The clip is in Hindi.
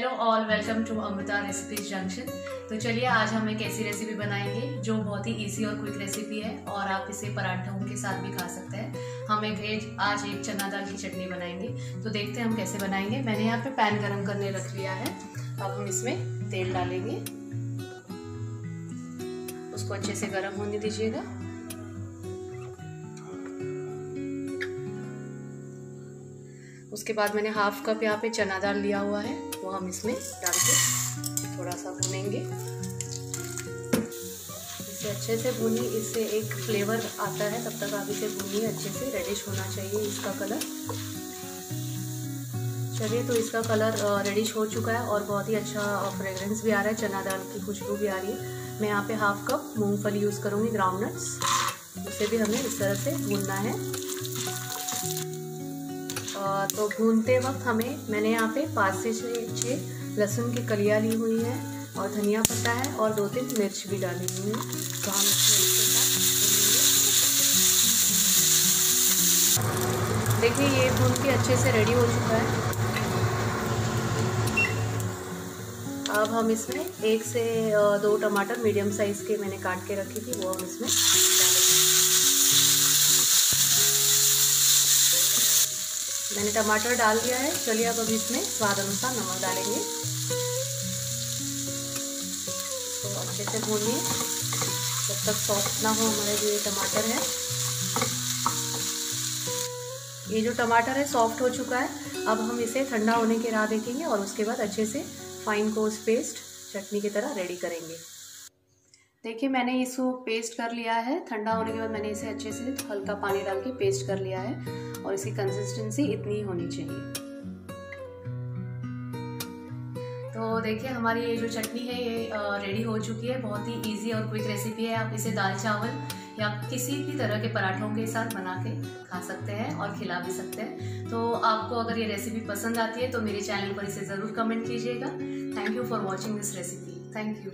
Hello all, welcome to Amrita recipes junction. तो चलिए, आज हम एक ऐसी रेसिपी बनाएँगे जो बहुत ही इजी और क्विक रेसिपी है और आप इसे पराठों के साथ भी खा सकते हैं। हम एक एक आज एक चना दाल की चटनी बनाएँगे। तो देखते हैं हम कैसे बनाएँगे। मैंने यहाँ पे पैन गरम करने रख लिया है। अब हम इसमें तेल डालेंगे। उसको अच्छे से गर्म होने दीजिएगा। उसके बाद मैंने हाफ़ कप यहाँ पे चना दाल लिया हुआ है, वो हम इसमें डाल के थोड़ा सा भूनेंगे। इसे अच्छे से भूनी इससे एक फ्लेवर आता है, तब तक आप इसे भूनिए, अच्छे से रेडिश होना चाहिए इसका कलर चलिए तो इसका कलर रेडिश हो चुका है और बहुत ही अच्छा फ्रेगरेंस भी आ रहा है, चना दाल की खुशबू भी आ रही है। मैं यहाँ पे हाफ़ कप मूंगफली यूज़ करूँगी ग्राउंड नट्स उसे भी हमें इस तरह से भूनना है। तो भूनते वक्त हमें, मैंने यहाँ पे पाँच से छः लहसुन की कलियाँ ली हुई है और धनिया पत्ता है और दो तीन मिर्च भी डाली हुई है। तो हम देखिए, ये भून के अच्छे से रेडी हो चुका है। अब हम इसमें एक से दो टमाटर मीडियम साइज़ के मैंने काट के रखी थी, वो हम इसमें मैंने टमाटर डाल दिया है। चलिए अब अभी इसमें स्वाद अनुसार नमक डालेंगे। तो अच्छे से भूनिए। जब तक सॉफ्ट ना हो, हमारे जो ये टमाटर है। ये जो टमाटर है सॉफ्ट हो चुका है। अब हम इसे ठंडा होने के राह देखेंगे और उसके बाद अच्छे से फाइन कोर्स पेस्ट चटनी की तरह रेडी करेंगे। देखिए, मैंने इसको पेस्ट कर लिया है। ठंडा होने के बाद मैंने इसे अच्छे से हल्का पानी डाल के पेस्ट कर लिया है और इसकी कंसिस्टेंसी इतनी होनी चाहिए। तो देखिए, हमारी ये जो चटनी है, ये रेडी हो चुकी है। बहुत ही इजी और क्विक रेसिपी है। आप इसे दाल चावल या किसी भी तरह के पराठों के साथ बना के खा सकते हैं और खिला भी सकते हैं। तो आपको अगर ये रेसिपी पसंद आती है तो मेरे चैनल पर इसे ज़रूर कमेंट कीजिएगा। Thank you for watching this recipe thank you